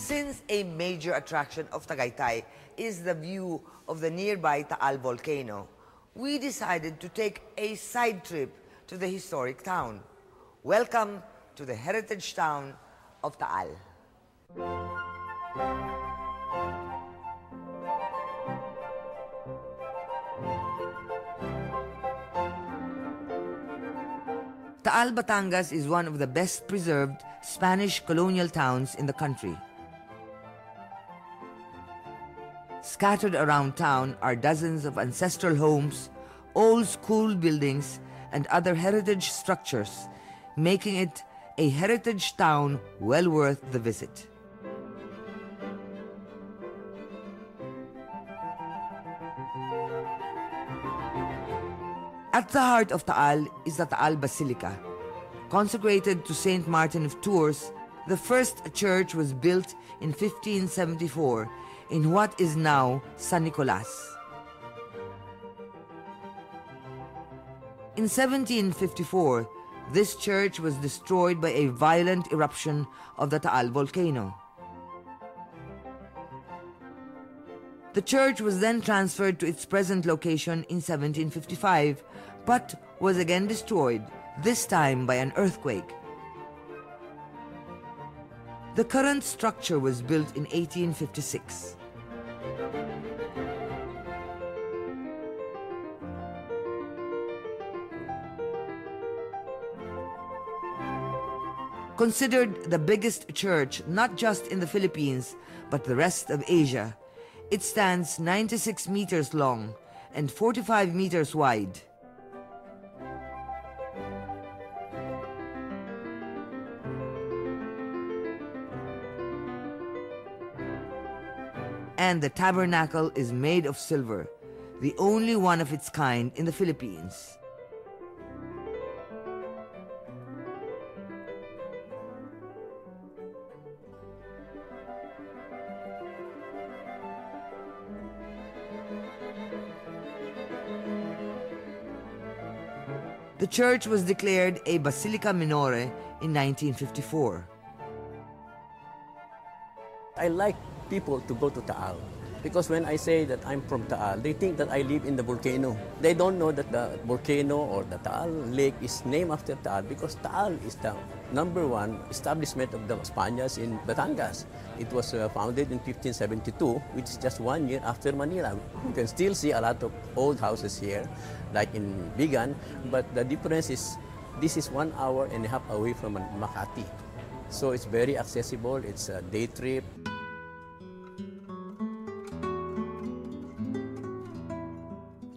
Since a major attraction of Tagaytay is the view of the nearby Taal volcano, we decided to take a side trip to the historic town. Welcome to the heritage town of Taal. Taal, Batangas is one of the best preserved Spanish colonial towns in the country. Scattered around town are dozens of ancestral homes, old school buildings, and other heritage structures, making it a heritage town well worth the visit. At the heart of Taal is the Taal Basilica. Consecrated to Saint Martin of Tours, the first church was built in 1574 in what is now San Nicolas. In 1754, this church was destroyed by a violent eruption of the Taal volcano. The church was then transferred to its present location in 1755, but was again destroyed, this time by an earthquake. The current structure was built in 1856. Considered the biggest church not just in the Philippines, but the rest of Asia, it stands 96 meters long and 45 meters wide. And the tabernacle is made of silver, the only one of its kind in the Philippines. The church was declared a Basilica Minore in 1954. I like people to go to Taal because when I say that I'm from Taal, they think that I live in the volcano. They don't know that the volcano or the Taal Lake is named after Taal because Taal is the number one establishment of the Spaniards in Batangas. It was uh, founded in 1572, which is just one year after Manila. You can still see a lot of old houses here, like in Vigan, but the difference is this is one hour and a half away from Makati. So it's very accessible, it's a day trip.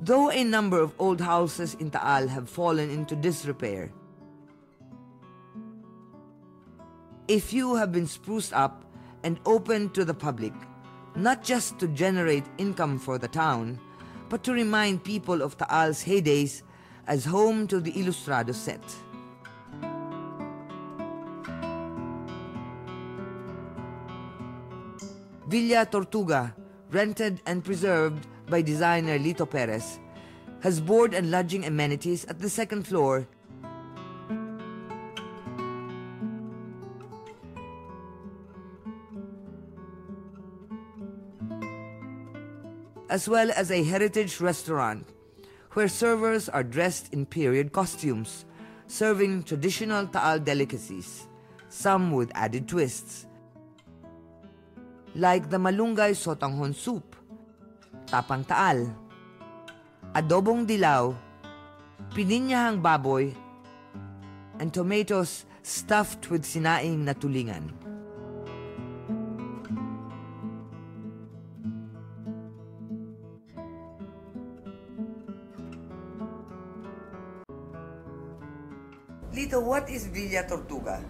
Though a number of old houses in Taal have fallen into disrepair, a few have been spruced up and opened to the public, not just to generate income for the town, but to remind people of Taal's heydays as home to the Ilustrado set. Villa Tortuga, rented and preserved by designer Lito Perez, has board and lodging amenities at the second floor. As well as a heritage restaurant where servers are dressed in period costumes, serving traditional Taal delicacies, some with added twists, like the malunggay sotanghon soup, tapang Taal, adobong dilaw, pininyahang baboy, and tomatoes stuffed with sinaing na tulingan. Lito, what is Villa Tortuga?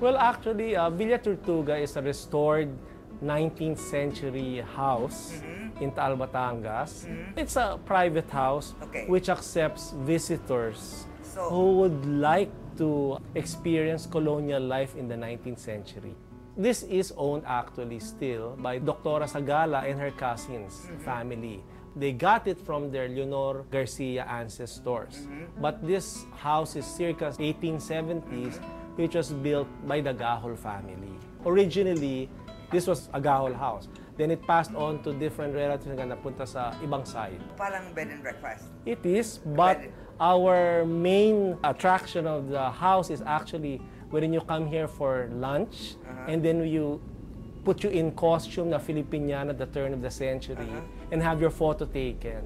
Well, actually, uh, Villa Tortuga is a restored 19th century house Mm-hmm. In Taal, Batangas. It's a private house Okay. which accepts visitors So- who would like to experience colonial life in the 19th century. This is owned actually still by Doctora Sagala and her cousins Mm-hmm. family. They got it from their Leonor Garcia ancestors. Mm-hmm. But this house is circa 1870s, which was built by the Gahol family. Originally, This was a Gahol house. Then it passed on to different relatives na napunta sa ibang side. Parang bed and breakfast. It is, but our main attraction of the house is actually when you come here for lunch uh-huh. and then you put you in costume na Filipiniana at the turn of the century uh-huh. and have your photo taken.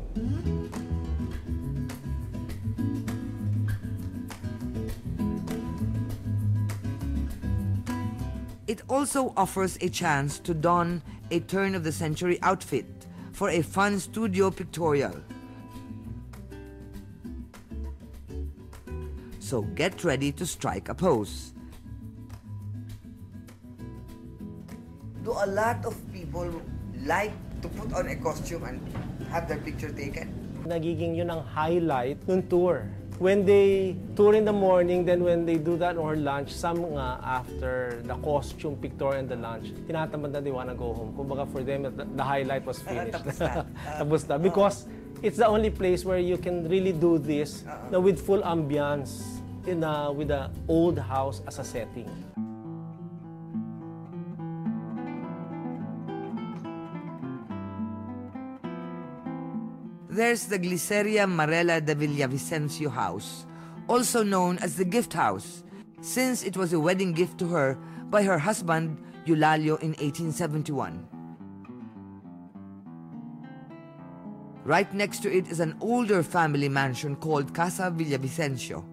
It also offers a chance to don a turn of the century outfit for a fun studio pictorial. So get ready to strike a pose. Do a lot of people like to put on a costume and have their picture taken? Nagiging yun ang highlight ng tour. When they tour in the morning, then when they do that or lunch, some nga after the costume picture and the lunch, tinatamad na they wanna go home. Kumbaga for them, the, the highlight was finished. Tapos na. Tapos na. Because it's the only place where you can really do this na with full ambience in a, with the old house as a setting. There's the Gliceria Marella de Villavicencio house, also known as the gift house, since it was a wedding gift to her by her husband Eulalio in 1871. Right next to it is an older family mansion called Casa Villavicencio.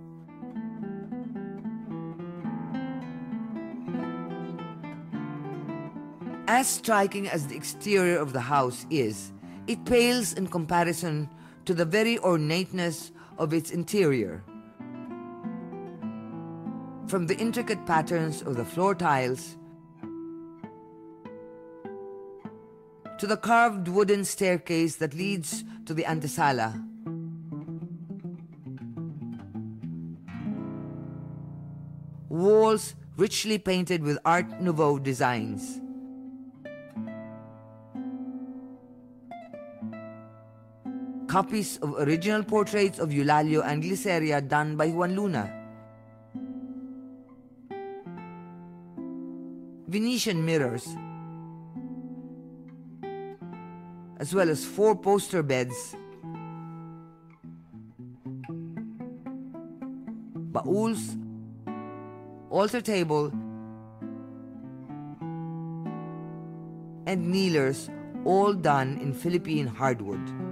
As striking as the exterior of the house is, it pales in comparison to the very ornateness of its interior. From the intricate patterns of the floor tiles to the carved wooden staircase that leads to the antesala. Walls richly painted with Art Nouveau designs. Copies of original portraits of Eulalio and Gliceria done by Juan Luna. Venetian mirrors, as well as four poster beds, bauls, altar table, and kneelers, all done in Philippine hardwood.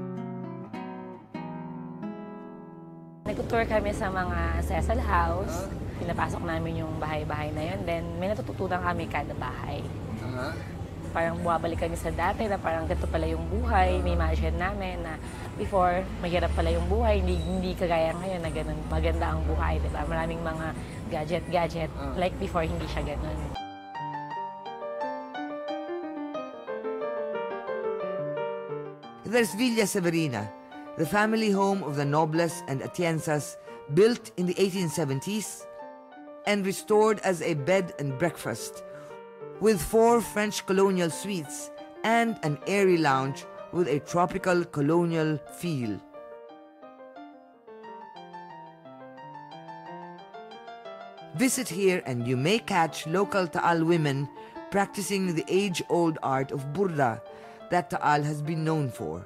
Nag-tour kami sa mga Cecil House. Pinapasok namin yung bahay-bahay na yun. Then, may natututunan kami kada bahay. Parang bumabalik kami sa dati na parang ganito pala yung buhay. May imagine namin na before, mahirap pala yung buhay. Hindi, hindi kagaya ngayon na ganun, maganda ang buhay. Diba? Maraming mga gadget-gadget. Like before, hindi siya ganun. There's Villa Severina, the family home of the Nobles and Atienzas, built in the 1870s and restored as a bed and breakfast, with four French colonial suites and an airy lounge with a tropical colonial feel. Visit here and you may catch local Taal women practicing the age-old art of burda that Taal has been known for.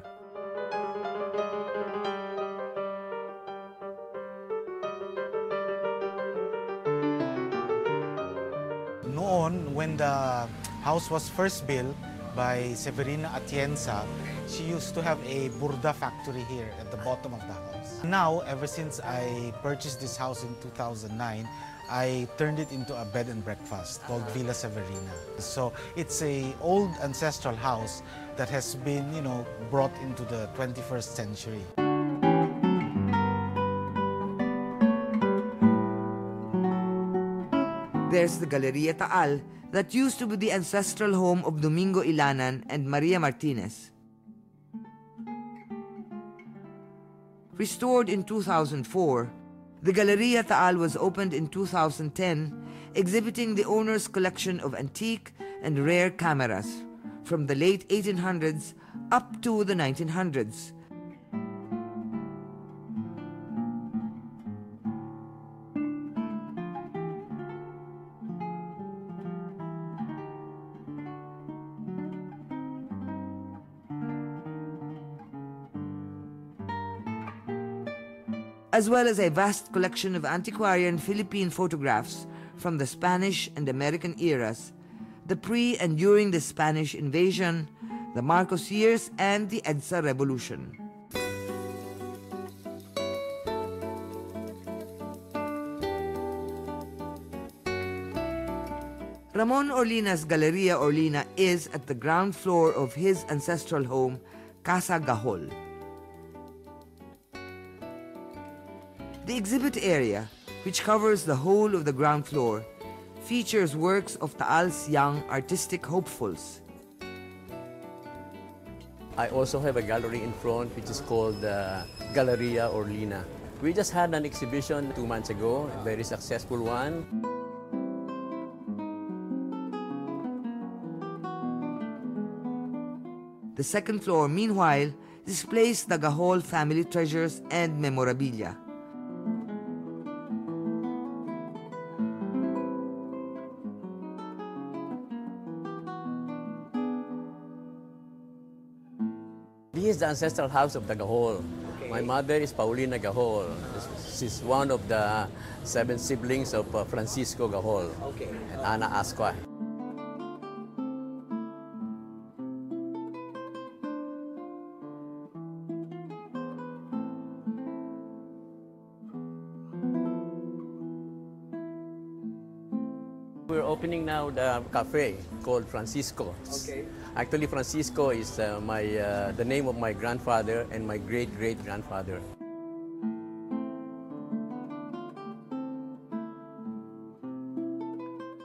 When the house was first built by Severina Atienza, she used to have a burda factory here at the bottom of the house. Now, ever since I purchased this house in 2009, I turned it into a bed and breakfast called ah. Villa Severina. So it's a old ancestral house that has been, you know, brought into the 21st century. There's the Galeria Taal that used to be the ancestral home of Domingo Ilagan and Maria Martinez. Restored in 2004, the Galeria Taal was opened in 2010, exhibiting the owner's collection of antique and rare cameras from the late 1800s up to the 1900s. As well as a vast collection of antiquarian Philippine photographs from the Spanish and American eras, the pre and during the Spanish invasion, the Marcos years, and the EDSA Revolution. Ramon Orlina's Galleria Orlina is at the ground floor of his ancestral home, Casa Gahol. The exhibit area, which covers the whole of the ground floor, features works of Taal's young artistic hopefuls. I also have a gallery in front which is called uh, Galleria Orlina. We just had an exhibition two months ago, a very successful one. The second floor, meanwhile, displays the Gahol family treasures and memorabilia. Ancestral house of the Gahol. My mother is Paulina Gahol. She's one of the seven siblings of uh, Francisco Gahol and Ana Asqua. We're opening now the cafe called Francisco. Okay. Actually, Francisco is uh, my uh, the name of my grandfather and my great great grandfather.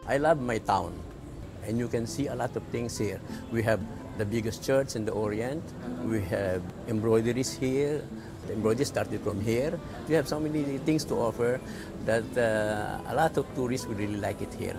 I love my town, and you can see a lot of things here. We have the biggest church in the Orient. We have embroideries here. The embroidery started from here. We have so many things to offer that uh, a lot of tourists would really like it here.